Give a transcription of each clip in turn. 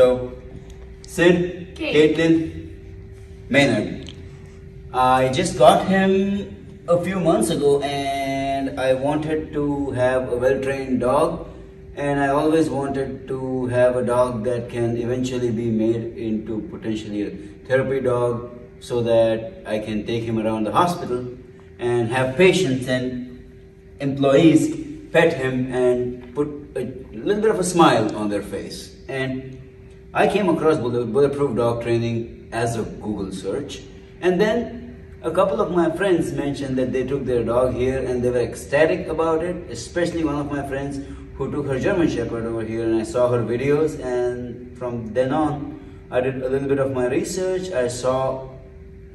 So, Sid, Kate. Caitlin, Maynard. I just got him a few months ago and I wanted to have a well-trained dog and I always wanted to have a dog that can eventually be made into potentially a therapy dog so that I can take him around the hospital and have patients and employees pet him and put a little bit of a smile on their face. And I came across Bullet- Bulletproof Dog Training as a Google search. And then a couple of my friends mentioned that they took their dog here and they were ecstatic about it, especially one of my friends who took her German Shepherd over here and I saw her videos and from then on I did a little bit of my research. I saw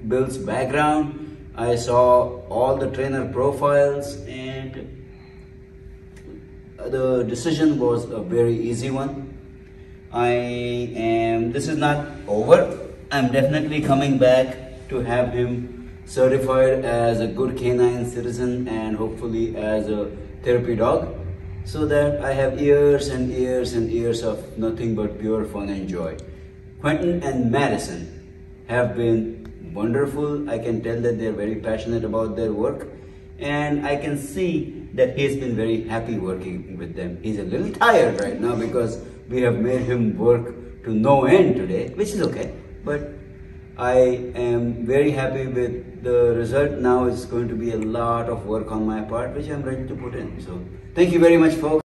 Bill's background. I saw all the trainer profiles and the decision was a very easy one. I am, this is not over. I'm definitely coming back to have him certified as a good canine citizen and hopefully as a therapy dog so that I have years and years and years of nothing but pure fun and joy. Quentin and Madison have been wonderful. I can tell that they're very passionate about their work and I can see that he's been very happy working with them. He's a little tired right now because we have made him work to no end today, which is okay. But I am very happy with the result. Now it's going to be a lot of work on my part, which I'm ready to put in. So thank you very much, folks.